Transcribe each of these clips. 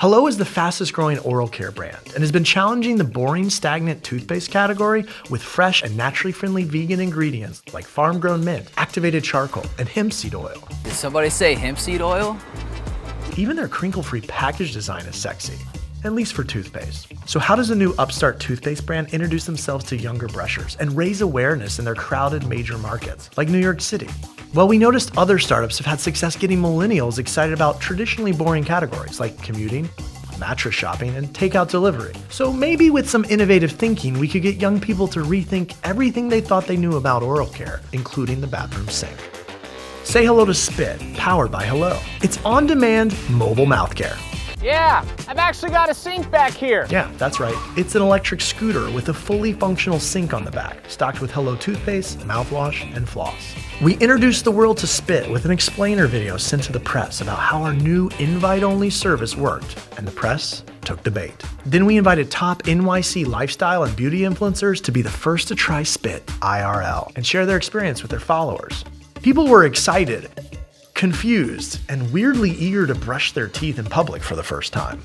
Hello is the fastest growing oral care brand and has been challenging the boring, stagnant toothpaste category with fresh and naturally friendly vegan ingredients like farm grown mint, activated charcoal, and hemp seed oil. Did somebody say hemp seed oil? Even their crinkle free package design is sexy, at least for toothpaste. So, how does a new upstart toothpaste brand introduce themselves to younger brushers and raise awareness in their crowded major markets like New York City? Well, we noticed other startups have had success getting millennials excited about traditionally boring categories like commuting, mattress shopping, and takeout delivery. So maybe with some innovative thinking, we could get young people to rethink everything they thought they knew about oral care, including the bathroom sink. Say hello to Spyt, powered by Hello. It's on demand mobile mouth care. Yeah, I've actually got a sink back here. Yeah, that's right. It's an electric scooter with a fully functional sink on the back, stocked with Hello toothpaste, mouthwash, and floss. We introduced the world to Spyt with an explainer video sent to the press about how our new invite only service worked, and the press took the bait. Then we invited top NYC lifestyle and beauty influencers to be the first to try Spyt IRL and share their experience with their followers. People were excited, confused, and weirdly eager to brush their teeth in public for the first time.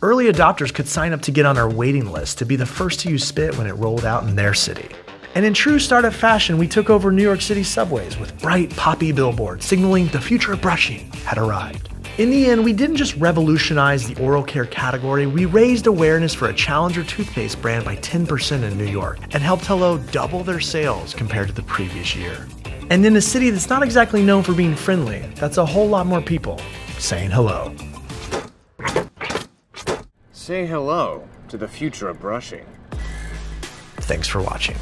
Early adopters could sign up to get on our waiting list to be the first to use Spyt when it rolled out in their city. And in true startup fashion, we took over New York City subways with bright poppy billboards signaling the future of brushing had arrived. In the end, we didn't just revolutionize the oral care category, we raised awareness for a challenger toothpaste brand by 10% in New York and helped Hello double their sales compared to the previous year. And in a city that's not exactly known for being friendly, that's a whole lot more people saying hello. Say hello to the future of brushing. Thanks for watching.